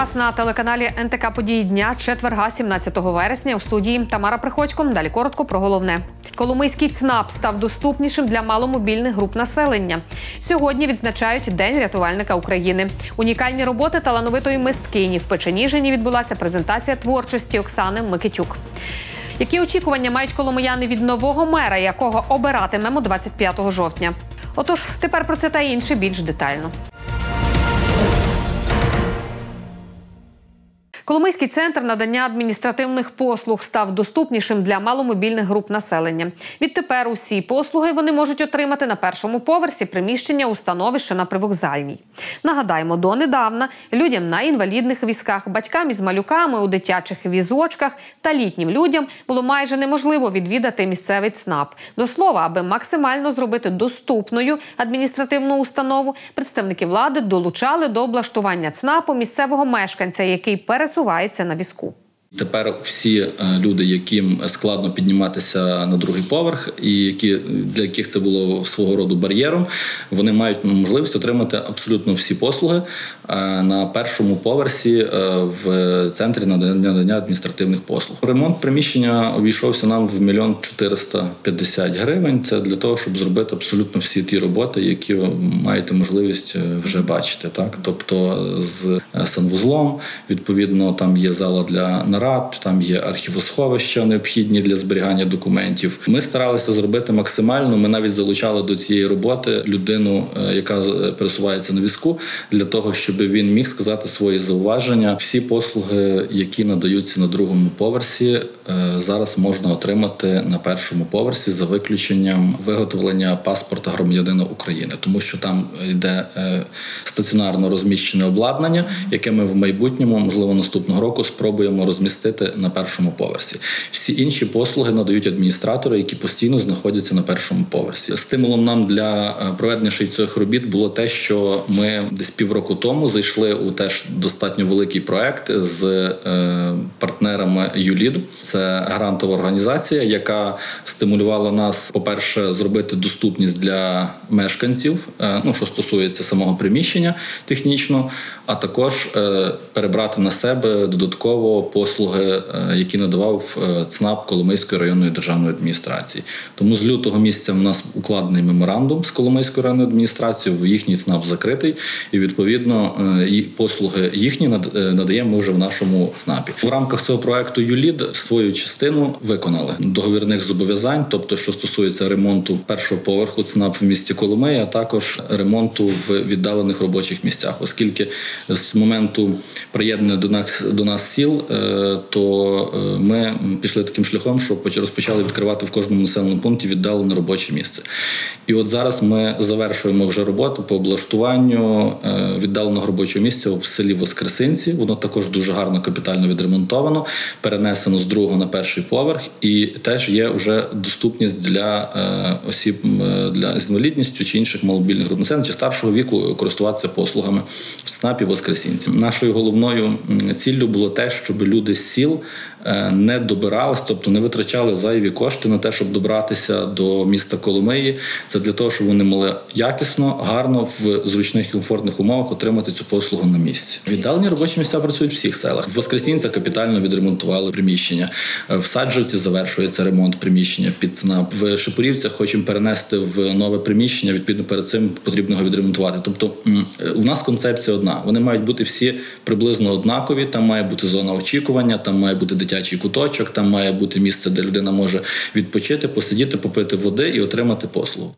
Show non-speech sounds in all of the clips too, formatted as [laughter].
Вас на телеканалі НТК Події дня четверга, 17 вересня. У студії Тамара Приходько. Далі коротко про головне. Коломийський ЦНАП став доступнішим для маломобільних груп населення. Сьогодні відзначають День рятувальника України. Унікальні роботи талановитої мисткині в Печеніжині відбулася презентація творчості Оксани Микитюк. Які очікування мають коломияни від нового мера, якого обиратимемо 25 жовтня? Отож, тепер про це та інше більш детально. Коломийський центр надання адміністративних послуг став доступнішим для маломобільних груп населення. Відтепер усі послуги вони можуть отримати на першому поверсі приміщення установи, що на привокзальній. Нагадаємо, донедавна людям на інвалідних візках, батькам із малюками у дитячих візочках та літнім людям було майже неможливо відвідати місцевий ЦНАП. До слова, аби максимально зробити доступною адміністративну установу, представники влади долучали до облаштування ЦНАПу місцевого мешканця, який пересувається на візку. Тепер всі е, люди, яким складно підніматися на другий поверх, і які для яких це було свого роду бар'єром, вони мають можливість отримати абсолютно всі послуги на першому поверсі е, в центрі надання адміністративних послуг. Ремонт приміщення обійшовся нам в мільйон 450 гривень. Це для того, щоб зробити абсолютно всі ті роботи, які ви маєте можливість вже бачити. Так, тобто з санвузлом, відповідно, там є зала для нарад, там є архівосховища необхідні для зберігання документів. Ми старалися зробити максимально. Ми навіть залучали до цієї роботи людину, яка пересувається на візку, для того, щоб він міг сказати свої зауваження. Всі послуги, які надаються на другому поверсі, зараз можна отримати на першому поверсі за виключенням виготовлення паспорта громадянина України, тому що там йде стаціонарно розміщене обладнання, яке ми в майбутньому, можливо, наступного року спробуємо розмістити на першому поверсі. Всі інші послуги надають адміністратори, які постійно знаходяться на першому поверсі. Стимулом нам для проведення ще цих робіт було те, що ми десь півроку тому зайшли у теж достатньо великий проект з партнерами ЮЛІД. Це грантова організація, яка стимулювала нас, по-перше, зробити доступність для мешканців, ну що стосується самого приміщення технічно, а також перебрати на себе додатково послуги, які надавав ЦНАП Коломийської районної державної адміністрації. Тому з лютого місяця в нас укладений меморандум з Коломийською районною адміністрацією. Їхній ЦНАП закритий, і відповідно послуги їхні надаємо ми вже в нашому ЦНАПі. В рамках цього проекту ЮЛІД свою частину виконали договірних зобов'язань, тобто, що стосується ремонту першого поверху ЦНАП в місті Коломия, а також ремонту в віддалених робочих місцях, оскільки з моменту приєднання до нас до нас сіл, то ми пішли таким шляхом, що розпочали відкривати в кожному населеному пункті віддалене робоче місце. І от зараз ми завершуємо вже роботу по облаштуванню віддаленого робочого місця в селі Воскресинці. Воно також дуже гарно капітально відремонтовано, перенесено з другого на перший поверх, і теж є вже доступність для осіб для з інвалідністю чи інших малобільних груп населення чи старшого віку користуватися послугами в СНАПі Воскресінці. Нашою головною ціллю було те, щоб люди з сіл не добирались, тобто не витрачали зайві кошти на те, щоб добратися до міста Коломиї. Це для того, щоб вони могли якісно, гарно в зручних комфортних умовах отримати цю послугу на місці. Віддалені робочі місця працюють в всіх селах. В Воскресінцях капітально відремонтували приміщення. В Саджівці завершується ремонт приміщення під ЦНАП. В Шепурівцях хочемо перенести в нове приміщення. Відповідно, перед цим потрібно його відремонтувати. Тобто, у нас концепція одна. Вони мають бути всі приблизно однакові. Там має бути зона очікування, там має бути дитячий куточок, там має бути місце, де людина може відпочити, посидіти, попити води і отримати послугу.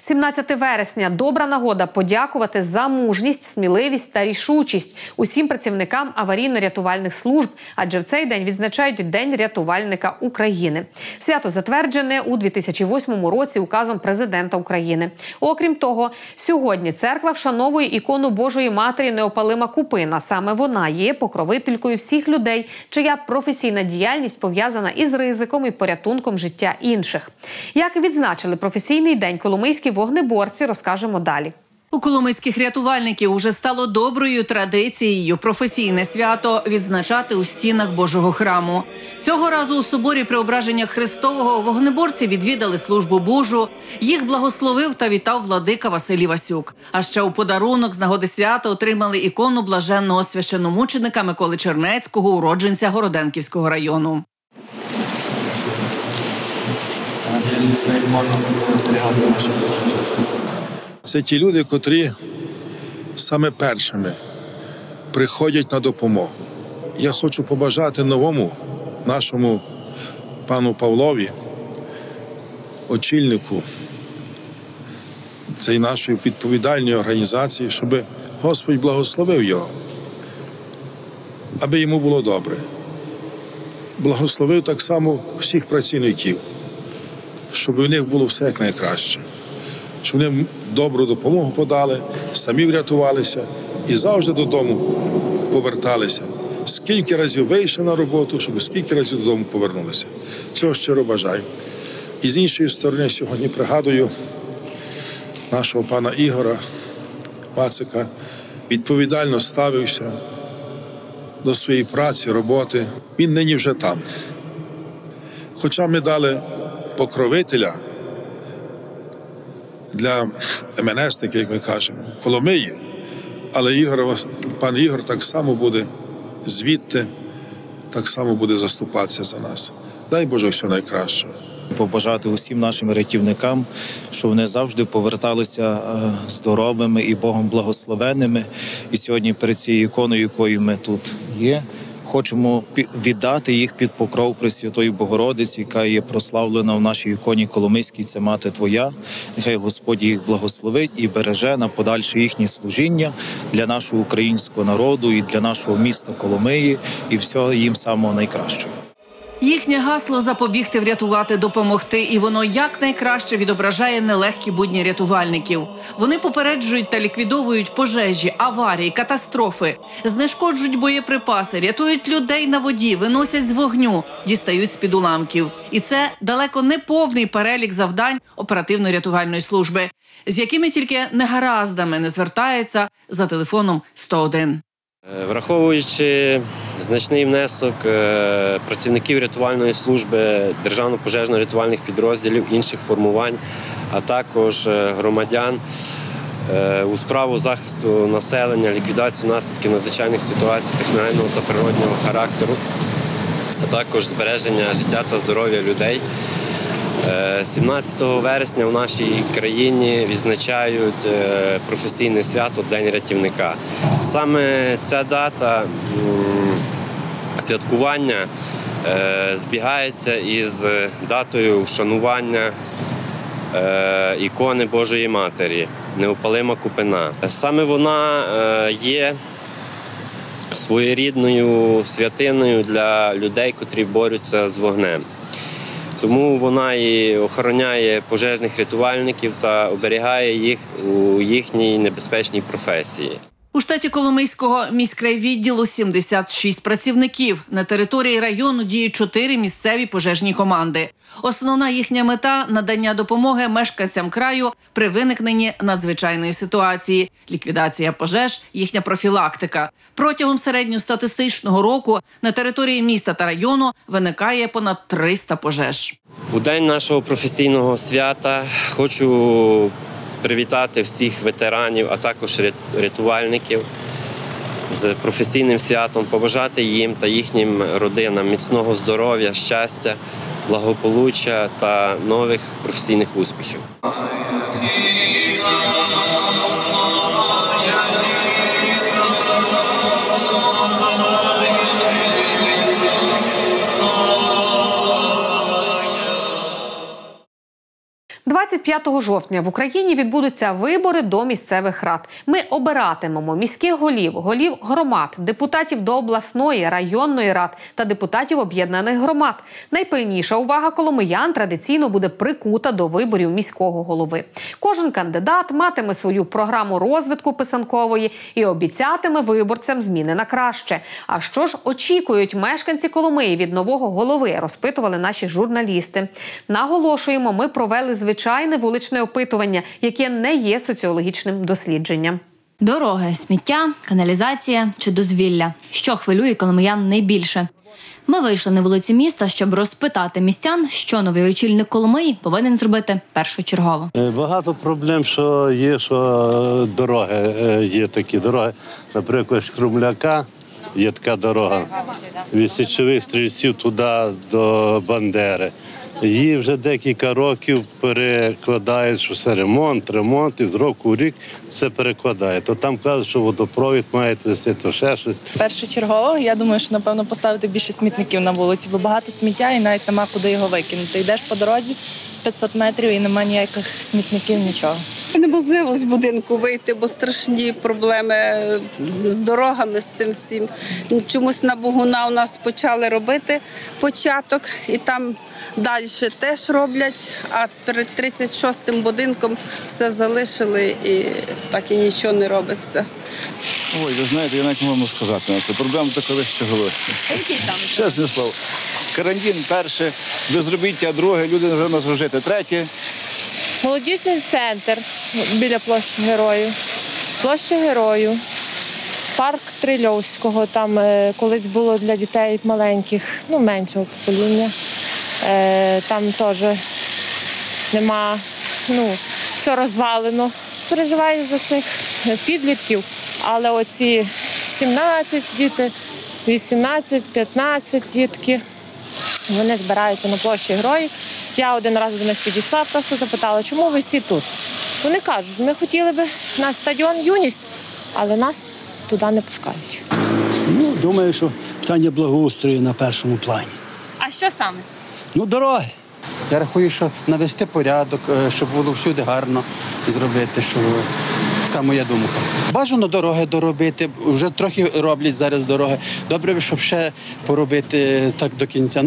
17 вересня добра нагода подякувати за мужність, сміливість та рішучість усім працівникам аварійно-рятувальних служб, адже в цей день відзначають День рятувальника України. Свято затверджене у 2008 році указом президента України. Окрім того, сьогодні церква вшановує ікону Божої Матері Неопалима Купина. Саме вона є покровителькою всіх людей, чия професійна діяльність пов'язана із ризиком і порятунком життя інших. Як відзначили професійний день Коломийські вогнеборці, розкажемо далі. У коломийських рятувальників уже стало доброю традицією професійне свято відзначати у стінах Божого храму. Цього разу у соборі Преображення Христового вогнеборці відвідали службу Божу. Їх благословив та вітав владика Василій Васюк. А ще у подарунок з нагоди свята отримали ікону блаженного священомученика Миколи Чернецького, уродженця Городенківського району. Це ті люди, котрі саме першими приходять на допомогу. Я хочу побажати новому нашому пану Павлові, очільнику цієї нашої відповідальної організації, щоб Господь благословив його, аби йому було добре. Благословив так само всіх працівників, щоб у них було все як найкраще щоб вони добру допомогу подали, самі врятувалися і завжди додому поверталися. Скільки разів вийшли на роботу, щоб скільки разів додому повернулися. Цього щиро бажаю. І з іншої сторони, сьогодні пригадую нашого пана Ігора Вацика, відповідально ставився до своєї праці, роботи. Він нині вже там. Хоча ми дали покровителя для МНСників, як ми кажемо, Коломиї. Але Ігор, пан Ігор так само буде звідти, так само буде заступатися за нас. Дай Боже все найкраще. Побажати усім нашим рятівникам, щоб вони завжди поверталися е, здоровими і Богом благословеними. І сьогодні перед цією іконою, якою ми тут є, хочемо віддати їх під покров Пресвятої Богородиці, яка є прославлена в нашій іконі Коломийській. Це мати Твоя. Нехай Господь їх благословить і береже на подальше їхнє служіння для нашого українського народу і для нашого міста Коломиї, і всього їм самого найкращого. Їхнє гасло запобігти, врятувати, допомогти, і воно якнайкраще відображає нелегкі будні рятувальників. Вони попереджують та ліквідовують пожежі, аварії, катастрофи, знешкоджують боєприпаси, рятують людей на воді, виносять з вогню, дістають з під уламків. І це далеко не повний перелік завдань оперативно-рятувальної служби, з якими тільки негараздами не звертається за телефоном 101. Е, Враховуючи значний внесок е, працівників рятувальної служби, державно-пожежно-рятувальних підрозділів, інших формувань, а також е, громадян у справу захисту населення, ліквідацію наслідків надзвичайних ситуацій техногенного та природнього характеру, а також збереження життя та здоров'я людей. Е, 17 вересня в нашій країні відзначають е, професійне свято День рятівника. Саме ця дата святкування е, збігається із датою вшанування е, ікони Божої Матері, неопалима купина. Саме вона е, є своєрідною святиною для людей, котрі борються з вогнем. Тому вона і охороняє пожежних рятувальників та оберігає їх у їхній небезпечній професії. У штаті Коломийського міськрайвідділу 76 працівників. На території району діють чотири місцеві пожежні команди. Основна їхня мета надання допомоги мешканцям краю при виникненні надзвичайної ситуації, ліквідація пожеж, їхня профілактика. Протягом середньостатистичного року на території міста та району виникає понад 300 пожеж. У день нашого професійного свята хочу привітати всіх ветеранів, а також рят- рятувальників з професійним святом, побажати їм та їхнім родинам міцного здоров'я, щастя, благополуччя та нових професійних успіхів. – 25 жовтня в Україні відбудуться вибори до місцевих рад. Ми обиратимемо міських голів, голів громад, депутатів до обласної, районної рад та депутатів об'єднаних громад. Найпильніша увага коломиян традиційно буде прикута до виборів міського голови. Кожен кандидат матиме свою програму розвитку писанкової і обіцятиме виборцям зміни на краще. А що ж очікують мешканці Коломиї від нового голови? Розпитували наші журналісти. Наголошуємо, ми провели звичайне вуличне опитування, яке не є соціологічним дослідженням. Дороги, сміття, каналізація чи дозвілля. Що хвилює коломиян найбільше? Ми вийшли на вулиці міста, щоб розпитати містян, що новий очільник Коломиї повинен зробити першочергово. Е, Багато проблем, що є, що е, дороги е, є такі дороги. Наприклад, з Крумляка є така дорога від січових стрільців туди до Бандери. Її вже декілька років перекладають, що це ремонт, ремонт, і з року в рік все перекладає. То там кажуть, що водопровід мають вести, то ще щось. Першочергово, я думаю, що напевно поставити більше смітників на вулиці, бо багато сміття і навіть нема куди його викинути. Йдеш по дорозі 500 метрів і нема ніяких смітників, нічого. Неможливо з будинку вийти, бо страшні проблеми з дорогами з цим всім. Чомусь на Богуна у нас почали робити початок, і там далі теж роблять. А перед 36-м будинком все залишили і так і нічого не робиться. Ой, ви знаєте, я навіть не можу сказати на це. Проблема такових ще голови. Чесне слово. Карантин перше, безробіття друге, люди не можуть жити. Третє. Молодіжний центр біля площі Героїв, площа Героїв, парк Трильовського, там е, колись було для дітей маленьких, ну меншого покоління. Е, Там теж нема, ну, все розвалено. Переживаю за цих підлітків, але оці 17 діти, 18, 15 дітки. Вони збираються на площі героїв. Я один раз до них підійшла, просто запитала, чому ви всі тут. Вони кажуть, ми хотіли би на стадіон юність, але нас туди не пускають. Ну, думаю, що питання благоустрою на першому плані. А що саме? Ну, дороги. Я рахую, що навести порядок, е, щоб було всюди гарно зробити, що така моя думка. Бажано дороги доробити, вже трохи роблять зараз дороги. Добре, щоб ще поробити так до кінця.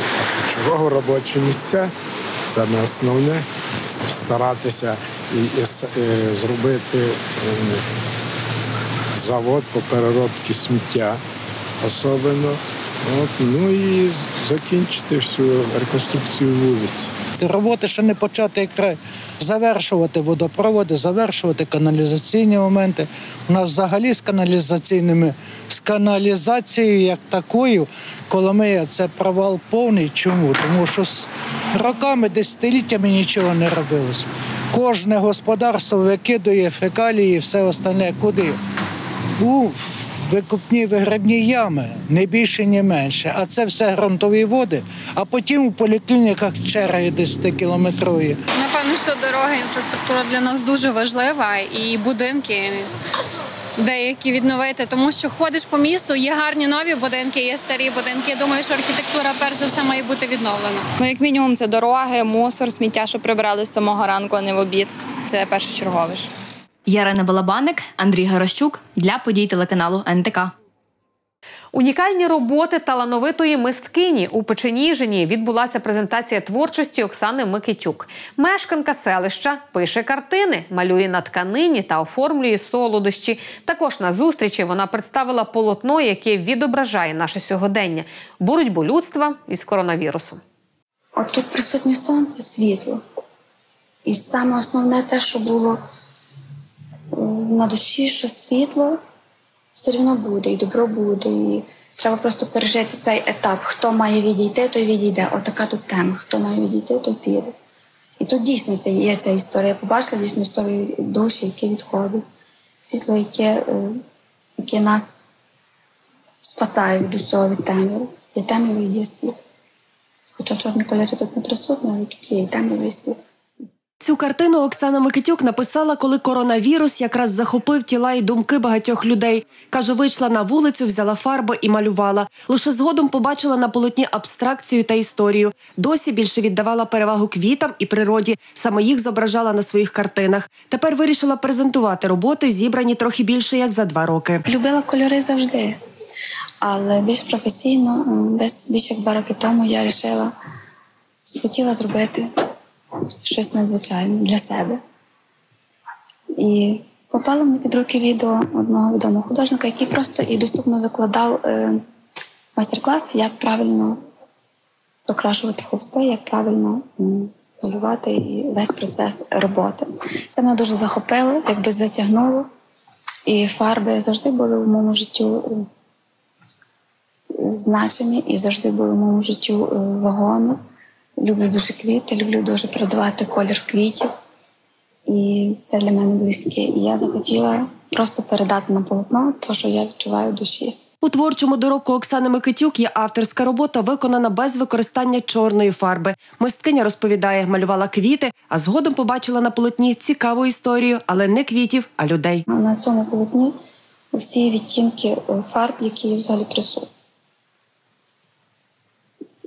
Чого робочі місця саме основне старатися і, і е, зробити ем, завод по переробці сміття особливо. От, ну і закінчити всю реконструкцію вулиць. Роботи ще не початий край. Завершувати водопроводи, завершувати каналізаційні моменти. У нас взагалі з каналізаційними, з каналізацією як такою, Коломия це провал повний. Чому? Тому що з роками, десятиліттями нічого не робилось. Кожне господарство викидує фекалії і все остальне куди? У викупні вигребні ями, не більше, ні менше. А це все ґрунтові води. А потім у поліклініках черги 10-кілометрові. Напевно, що дороги, інфраструктура для нас дуже важлива, і будинки деякі відновити, тому що ходиш по місту, є гарні нові будинки, є старі будинки. Я думаю, що архітектура перш за все має бути відновлена. Ну, як мінімум, це дороги, мусор, сміття, що прибирали з самого ранку, а не в обід. Це першочергове. Ярина Балабаник, Андрій Гарощук для подій телеканалу НТК. Унікальні роботи талановитої мисткині у Печеніжині відбулася презентація творчості Оксани Микитюк. Мешканка селища пише картини, малює на тканині та оформлює солодощі. Також на зустрічі вона представила полотно, яке відображає наше сьогодення боротьбу людства із коронавірусом. От тут присутнє сонце, світло. І саме основне те, що було на душі, що світло все одно буде, і добро буде. І треба просто пережити цей етап. Хто має відійти, той відійде. Отака тут тема. Хто має відійти, той піде. І тут дійсно це є ця історія. Я побачила дійсно історію душі, які відходять, світло, яке, е, яке нас спасає від усього від темряви. Є темрява є світло. Хоча чорні кольори тут не присутні, але тут є і темрява, і світло. Цю картину Оксана Микитюк написала, коли коронавірус якраз захопив тіла і думки багатьох людей. Каже, вийшла на вулицю, взяла фарби і малювала. Лише згодом побачила на полотні абстракцію та історію. Досі більше віддавала перевагу квітам і природі. Саме їх зображала на своїх картинах. Тепер вирішила презентувати роботи, зібрані трохи більше як за два роки. Любила кольори завжди, але більш професійно, десь більше як два роки тому я вирішила, хотіла зробити щось надзвичайне для себе. І попало мені під руки відео одного відомого художника, який просто і доступно викладав е, майстер-клас, як правильно покрашувати холсти, як правильно малювати і весь процес роботи. Це мене дуже захопило, якби затягнуло. І фарби завжди були в моєму життю е, значимі і завжди були в моєму життю е, вагомі. Люблю дуже квіти, люблю дуже передавати колір квітів. І це для мене близьке. І я захотіла просто передати на полотно те, що я відчуваю в душі. У творчому доробку Оксани Микитюк є авторська робота, виконана без використання чорної фарби. Мисткиня розповідає, малювала квіти, а згодом побачила на полотні цікаву історію, але не квітів, а людей. На цьому полотні всі відтінки е, фарб, які взагалі присутні.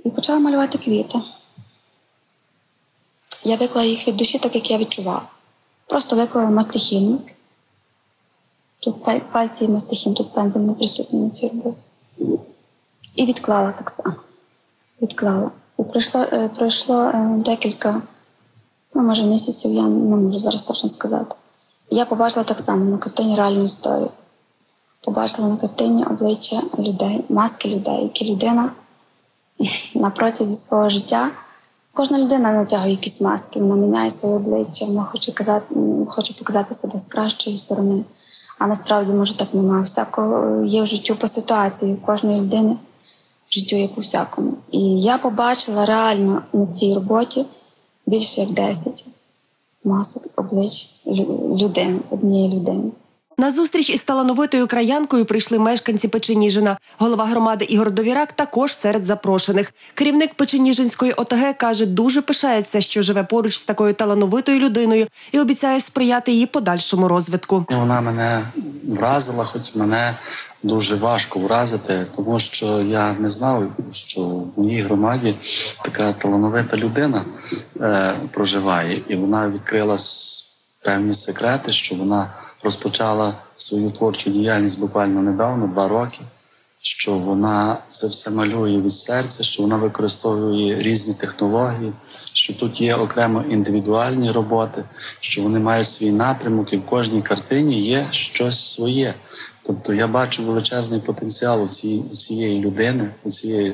І почала малювати квіти. Я виклала їх від душі, так як я відчувала. Просто виклала мастихін. Тут пальці і мастихін, тут пензель не присутній на цій роботі. І відклала так само. Відклала. І пройшло, е, пройшло е, декілька, ну, може, місяців, я не можу зараз точно сказати. Я побачила так само на картині реальну історію. Побачила на картині обличчя людей, маски людей, які людина [laughs] на протязі свого життя. Кожна людина натягує якісь маски, вона міняє своє обличчя, вона хоче казати, хоче показати себе з кращої сторони. А насправді, може, так немає. Всякого є в життю по ситуації, у кожної людини в життю є по всякому. І я побачила реально на цій роботі більше як 10 масок облич людини, однієї людини. На зустріч із талановитою краянкою прийшли мешканці Печеніжина. Голова громади Ігор Довірак також серед запрошених. Керівник Печеніжинської ОТГ каже, дуже пишається, що живе поруч з такою талановитою людиною і обіцяє сприяти її подальшому розвитку. Вона мене вразила, хоч мене дуже важко вразити, тому що я не знав, що в моїй громаді така талановита людина е, проживає, і вона відкрила певні секрети, що вона розпочала свою творчу діяльність буквально недавно, два роки. Що вона це все малює від серця, що вона використовує різні технології, що тут є окремо індивідуальні роботи, що вони мають свій напрямок, і в кожній картині є щось своє. Тобто я бачу величезний потенціал у цієї, людини, у цієї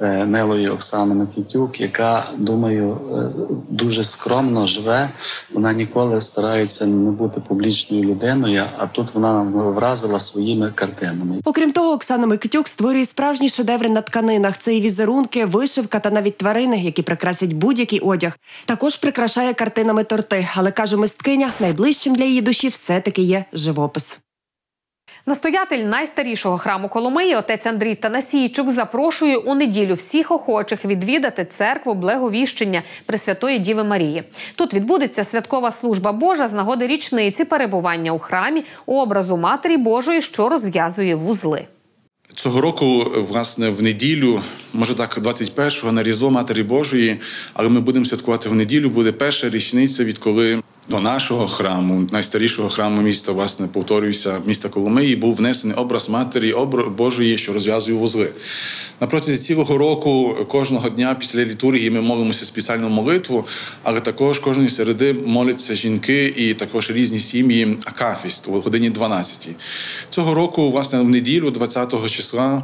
милої Оксани Микітюк, яка, думаю, е, дуже скромно живе. Вона ніколи старається не бути публічною людиною, а тут вона вразила своїми картинами. Окрім того, Оксана Микитюк створює справжні шедеври на тканинах. Це і візерунки, вишивка та навіть тварини, які прикрасять будь-який одяг. Також прикрашає картинами торти. Але каже мисткиня, найближчим для її душі все-таки є живопис. Настоятель найстарішого храму Коломиї, отець Андрій Танасійчук, запрошує у неділю всіх охочих відвідати церкву Благовіщення Пресвятої Діви Марії. Тут відбудеться святкова служба Божа з нагоди річниці перебування у храмі образу Матері Божої, що розв'язує вузли. Цього року, власне, в неділю, може так, 21-го на Різдво Матері Божої, але ми будемо святкувати в неділю, буде перша річниця, відколи до нашого храму, найстарішого храму міста, власне, повторююся, міста Коломиї, був внесений образ Матері Божої, що розв'язує вузли. На протязі цілого року, кожного дня після літургії ми молимося спеціальну молитву, але також кожної середи моляться жінки і також різні сім'ї Акафіст о годині 12. Цього року, власне, в неділю, 20 числа,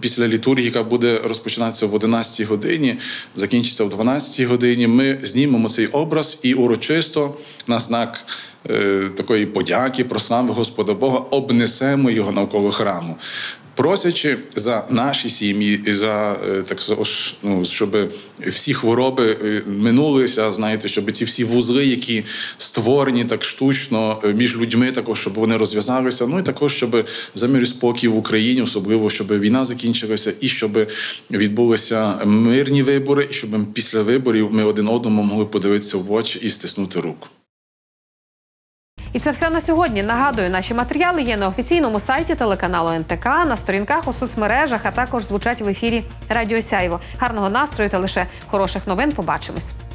після літургії, яка буде розпочинатися в 11 годині, закінчиться в 12 годині, ми знімемо цей образ і урочисто на знак е, такої подяки, прослави Господа Бога, обнесемо його навколо храму. Просячи за наші сім'ї і за е, так ну, щоб всі хвороби е, минулися, знаєте, щоб ці всі вузли, які створені так штучно е, між людьми, також щоб вони розв'язалися. Ну і також щоб за мир і спокій в Україні, особливо щоб війна закінчилася, і щоб відбулися мирні вибори, і щоб після виборів ми один одному могли подивитися в очі і стиснути руку. І це все на сьогодні. Нагадую, наші матеріали є на офіційному сайті телеканалу НТК, на сторінках у соцмережах, а також звучать в ефірі Радіо Сяйво. Гарного настрою та лише хороших новин. Побачимось.